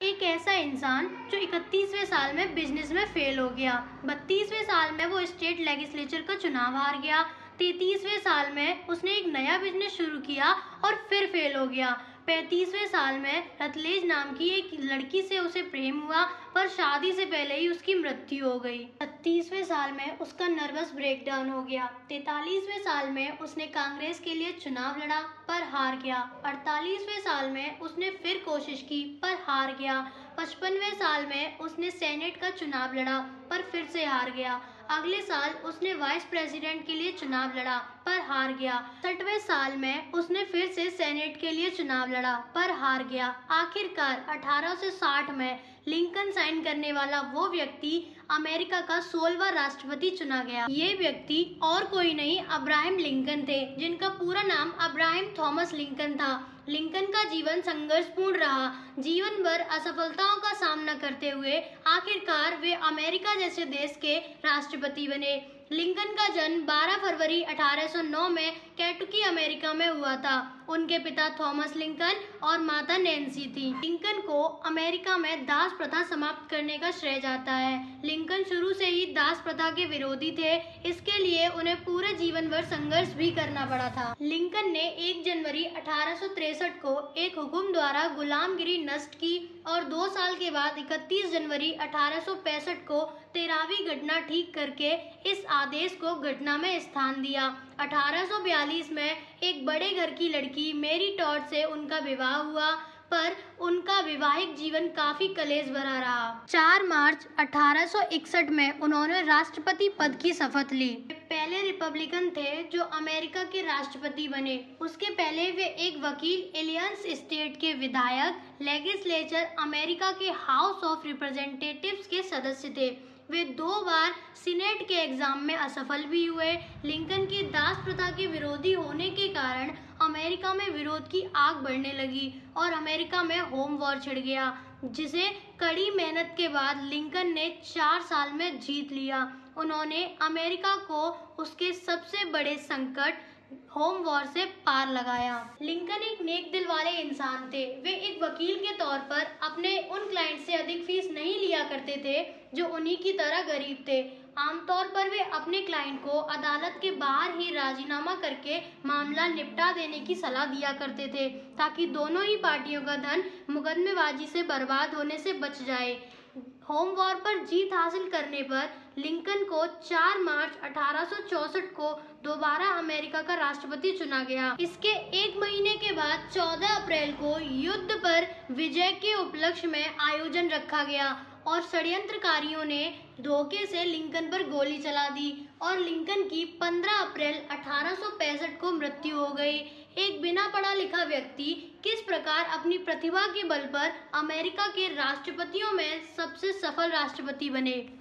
एक ऐसा इंसान जो इकतीसवें साल में बिज़नेस में फेल हो गया। बत्तीसवें साल में वो स्टेट लेजिस्लेचर का चुनाव हार गया। तैतीसवें साल में उसने एक नया बिज़नेस शुरू किया और फिर फेल हो गया। पैंतीसवें साल में रतलेज नाम की एक लड़की से उसे प्रेम हुआ, पर शादी से पहले ही उसकी मृत्यु हो गई। छत्तीसवें साल में उसका नर्वस ब्रेकडाउन हो गया। तैतालीसवें साल में उसने कांग्रेस के लिए चुनाव लड़ा, पर हार गया। अड़तालीसवें साल में उसने फिर कोशिश की, पर हार गया। पचपनवें साल में उसने सेनेट का चुनाव लड़ा, पर फिर से हार गया। अगले साल उसने वाइस प्रेसिडेंट के लिए चुनाव लड़ा पर हार गया। छठवें साल में उसने फिर से सेनेट के लिए चुनाव लड़ा, पर हार गया। आखिरकार 1860 में लिंकन साइन करने वाला वो व्यक्ति अमेरिका का सोलवा राष्ट्रपति चुना गया। ये व्यक्ति और कोई नहीं अब्राहम लिंकन थे, जिनका पूरा नाम अब्राहम थॉमस लिंकन था। लिंकन का जीवन संघर्षपूर्ण रहा। जीवन भर असफलताओं का सामना करते हुए आखिरकार वे अमेरिका जैसे देश के राष्ट्रपति बने। लिंकन का जन्म 12 फरवरी 1809 में कैटुकी अमेरिका में हुआ था। उनके पिता थॉमस लिंकन और माता नैन्सी थी। लिंकन को अमेरिका में दास प्रथा समाप्त करने का श्रेय जाता है। लिंकन शुरू से ही दास प्रथा के विरोधी थे। इसके लिए उन्हें पूरे जीवन भर संघर्ष भी करना पड़ा था। लिंकन ने 1 जनवरी अठारह को एक हुक्म द्वारा गुलामगिरी नष्ट की और दो साल के बाद 31 जनवरी अठारह सौ पैंसठ को तेरहवीं घटना ठीक करके इस आदेश को घटना में स्थान दिया। 1842 में एक बड़े घर की लड़की मेरी टॉड से उनका विवाह हुआ, पर उनका विवाहिक जीवन काफ़ी कलेश भरा रहा। 4 मार्च 1861 में उन्होंने राष्ट्रपति पद की शपथ ली। पहले रिपब्लिकन थे जो अमेरिका के राष्ट्रपति बने। उसके पहले वे एक वकील, एलियंस स्टेट के विधायक, लेजिस्लेचर, अमेरिका के हाउस ऑफ़ रिप्रेजेंटेटिव्स के सदस्य थे। वे दो बार सीनेट के एग्ज़ाम में असफल भी हुए। लिंकन की दास प्रथा के विरोधी होने के कारण अमेरिका में विरोध की आग बढ़ने लगी और अमेरिका में होम वॉर छिड़ गया, जिसे कड़ी मेहनत के बाद लिंकन ने चार साल में जीत लिया। उन्होंने अमेरिका को उसके सबसे बड़े संकट होम वॉर से पार लगाया। लिंकन एक नेक दिल वाले इंसान थे। वे एक वकील के तौर पर अपने उन क्लाइंट से अधिक फ़ीस नहीं लिया करते थे, जो उन्हीं की तरह गरीब थे। आमतौर पर वे अपने क्लाइंट को अदालत के बाहर ही राजीनामा करके मामला निपटा देने की सलाह दिया करते थे, ताकि दोनों ही पार्टियों का धन मुकदमेबाजी से बर्बाद होने से बच जाए। होम वॉर पर जीत हासिल करने पर लिंकन को 4 मार्च अठारह को दोबारा अमेरिका का राष्ट्रपति चुना गया। इसके एक महीने के बाद 14 अप्रैल को युद्ध पर विजय के उपलक्ष्य में आयोजन रखा गया और षड्यंत्रकारियों ने धोखे से लिंकन पर गोली चला दी और लिंकन की 15 अप्रैल अठारह सौ पैंसठ को मृत्यु हो गई। एक बिना पढ़ा लिखा व्यक्ति किस प्रकार अपनी प्रतिभा के बल पर अमेरिका के राष्ट्रपतियों में सबसे सफल राष्ट्रपति बने।